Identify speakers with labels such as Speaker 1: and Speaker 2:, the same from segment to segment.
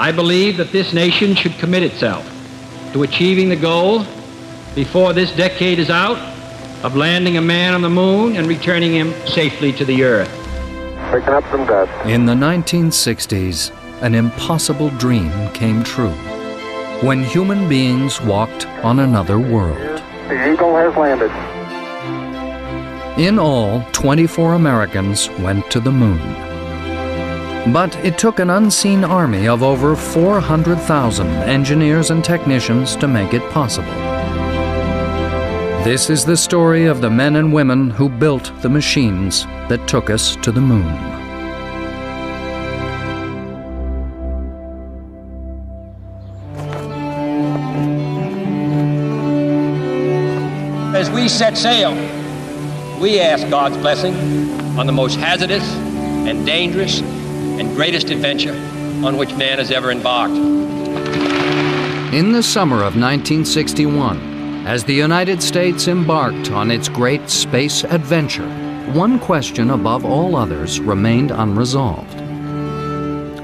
Speaker 1: I believe that this nation should commit itself to achieving the goal before this decade is out of landing a man on the moon and returning him safely to the earth.
Speaker 2: Picking up some dust.
Speaker 3: In the 1960s, an impossible dream came true when human beings walked on another world.
Speaker 2: The Eagle has landed.
Speaker 3: In all, 24 Americans went to the moon. But it took an unseen army of over 400,000 engineers and technicians to make it possible. This is the story of the men and women who built the machines that took us to the moon.
Speaker 1: As we set sail, we ask God's blessing on the most hazardous and dangerous and greatest adventure on which man has ever embarked.
Speaker 3: In the summer of 1961, as the United States embarked on its great space adventure, one question above all others remained unresolved.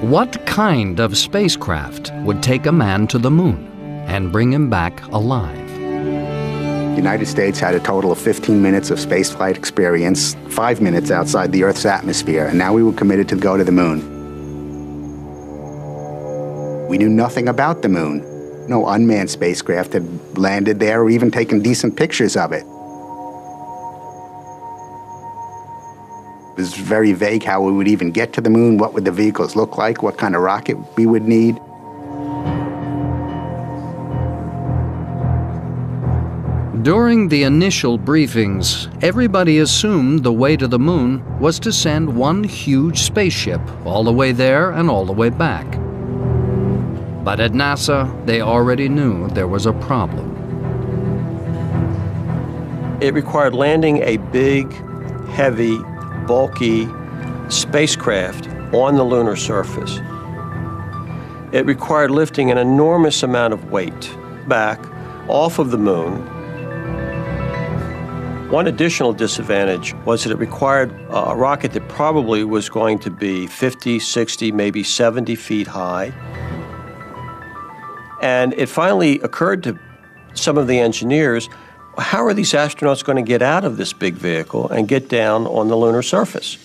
Speaker 3: What kind of spacecraft would take a man to the moon and bring him back alive?
Speaker 4: The United States had a total of 15 minutes of spaceflight experience, five minutes outside the Earth's atmosphere, and now we were committed to go to the moon. We knew nothing about the moon. No unmanned spacecraft had landed there or even taken decent pictures of it. It was very vague how we would even get to the moon, what would the vehicles look like, what kind of rocket we would need.
Speaker 3: During the initial briefings, everybody assumed the way to the moon was to send one huge spaceship all the way there and all the way back. But at NASA, they already knew there was a problem.
Speaker 5: It required landing a big, heavy, bulky spacecraft on the lunar surface. It required lifting an enormous amount of weight back off of the moon one additional disadvantage was that it required a rocket that probably was going to be 50, 60, maybe 70 feet high. And it finally occurred to some of the engineers how are these astronauts going to get out of this big vehicle and get down on the lunar surface?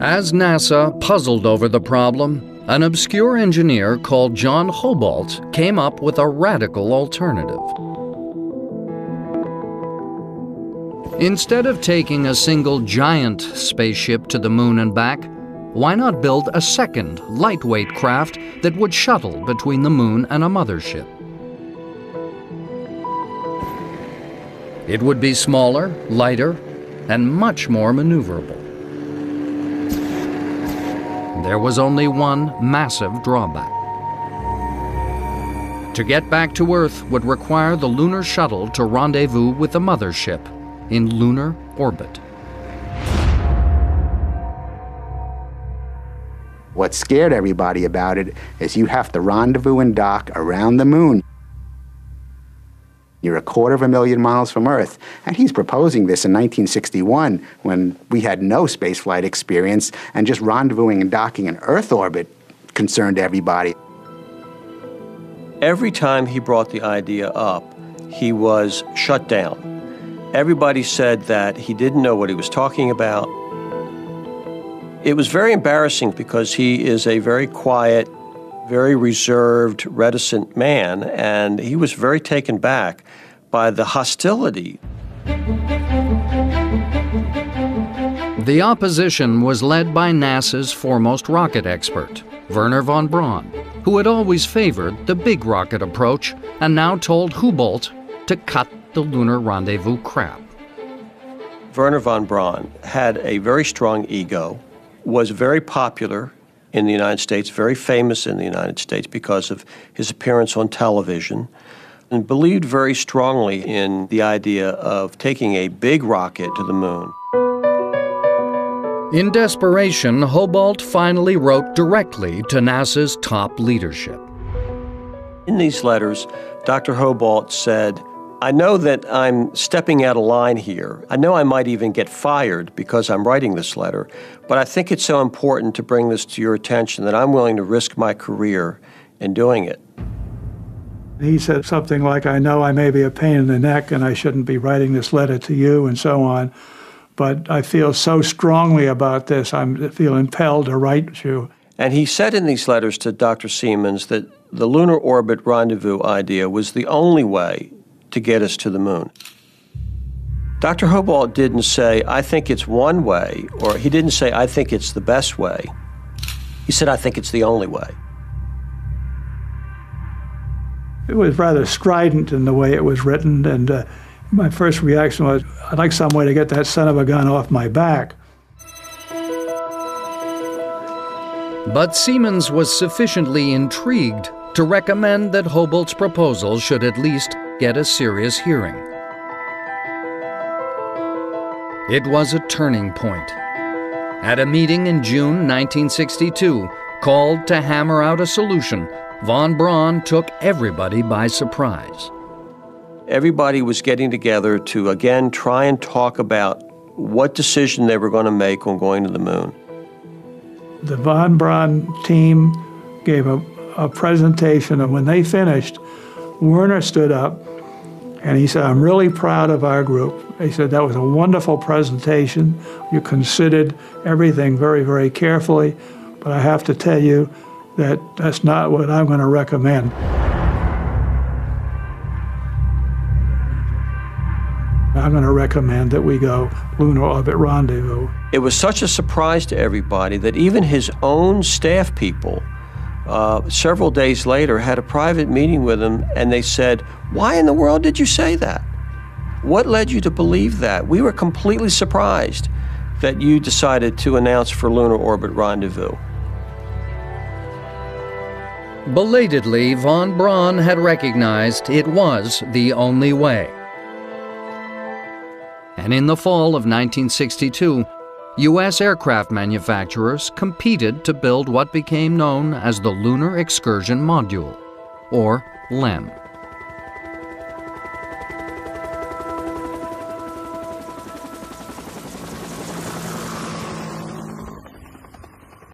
Speaker 3: As NASA puzzled over the problem, an obscure engineer called John Houbolt came up with a radical alternative. Instead of taking a single giant spaceship to the moon and back, why not build a second, lightweight craft that would shuttle between the moon and a mothership? It would be smaller, lighter, and much more maneuverable. There was only one massive drawback. To get back to Earth would require the lunar shuttle to rendezvous with the mothership in lunar orbit.
Speaker 4: What scared everybody about it is you have to rendezvous and dock around the moon. You're a quarter of a million miles from Earth. And he's proposing this in 1961 when we had no spaceflight experience and just rendezvousing and docking in Earth orbit concerned everybody.
Speaker 5: Every time he brought the idea up, he was shut down. Everybody said that he didn't know what he was talking about. It was very embarrassing because he is a very quiet, very reserved, reticent man, and he was very taken back by the hostility.
Speaker 3: The opposition was led by NASA's foremost rocket expert, Wernher von Braun, who had always favored the big rocket approach and now told Houbolt to cut the lunar rendezvous crap.
Speaker 5: Wernher von Braun had a very strong ego, was very popular in the United States, very famous in the United States because of his appearance on television, and believed very strongly in the idea of taking a big rocket to the moon.
Speaker 3: In desperation, Houbolt finally wrote directly to NASA's top leadership.
Speaker 5: In these letters, Dr. Houbolt said, I know that I'm stepping out of line here. I know I might even get fired because I'm writing this letter, but I think it's so important to bring this to your attention that I'm willing to risk my career in doing it.
Speaker 6: He said something like, I know I may be a pain in the neck and I shouldn't be writing this letter to you and so on, but I feel so strongly about this, I feel impelled to write you.
Speaker 5: And he said in these letters to Dr. Seamans that the lunar orbit rendezvous idea was the only way to get us to the moon. Dr. Houbolt didn't say, I think it's one way, or he didn't say, I think it's the best way. He said, I think it's the only way.
Speaker 6: It was rather strident in the way it was written, and uh, my first reaction was, I'd like some way to get that son of a gun off my back.
Speaker 3: But Seamans was sufficiently intrigued to recommend that Houbolt's proposal should at least get a serious hearing. It was a turning point. At a meeting in June 1962, called to hammer out a solution, von Braun took everybody by surprise.
Speaker 5: Everybody was getting together to again try and talk about what decision they were going to make on going to the moon.
Speaker 6: The von Braun team gave a, a presentation, and when they finished, Wernher stood up and he said, I'm really proud of our group. He said, That was a wonderful presentation. You considered everything very, very carefully, but I have to tell you that that's not what I'm going to recommend. I'm going to recommend that we go lunar orbit rendezvous.
Speaker 5: It was such a surprise to everybody that even his own staff people uh, several days later, had a private meeting with him, and they said, Why in the world did you say that? What led you to believe that? We were completely surprised that you decided to announce for Lunar Orbit Rendezvous.
Speaker 3: Belatedly, von Braun had recognized it was the only way. And in the fall of 1962, U.S. aircraft manufacturers competed to build what became known as the Lunar Excursion Module, or LEM.